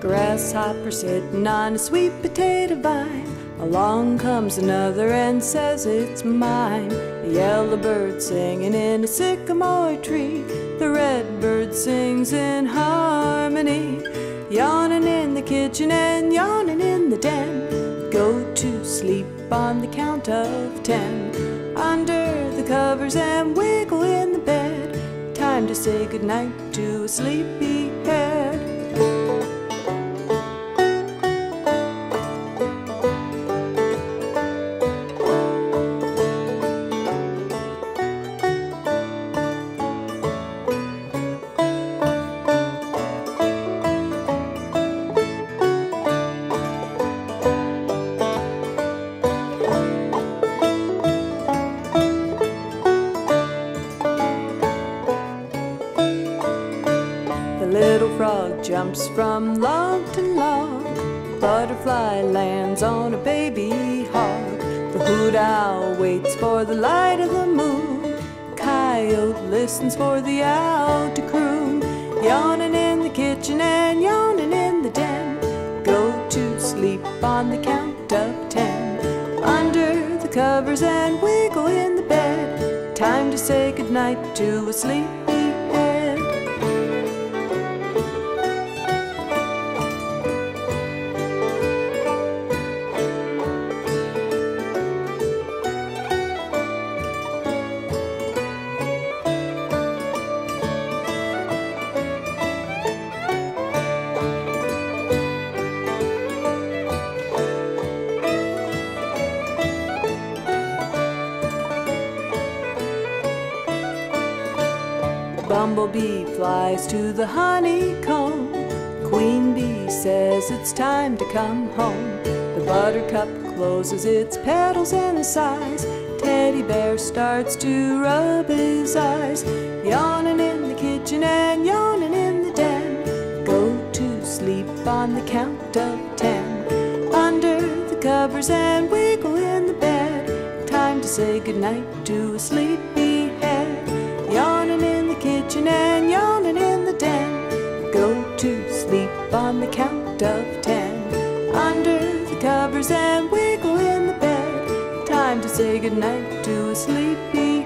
grasshopper sitting on a sweet potato vine. Along comes another and says it's mine. The yellow bird singing in a sycamore tree. The red bird sings in harmony. Yawning in the kitchen and yawning in the den. Go to sleep on the count of ten. Under the covers and wiggle in the bed. Time to say goodnight to a sleepy head. Little frog jumps from log to log. Butterfly lands on a baby hog. The hoot owl waits for the light of the moon. Coyote listens for the owl to croon. Yawning in the kitchen and yawning in the den. Go to sleep on the count of ten. Under the covers and wiggle in the bed. Time to say goodnight to a sleepy Bumblebee flies to the honeycomb. Queen bee says it's time to come home. The buttercup closes its petals and sighs. Teddy bear starts to rub his eyes. Yawning in the kitchen and yawning in the den. Go to sleep on the count of ten. Under the covers and wiggle in the bed. Time to say goodnight to a sleepy to sleep on the count of ten. Under the covers and wiggle in the bed. Time to say goodnight to a sleepy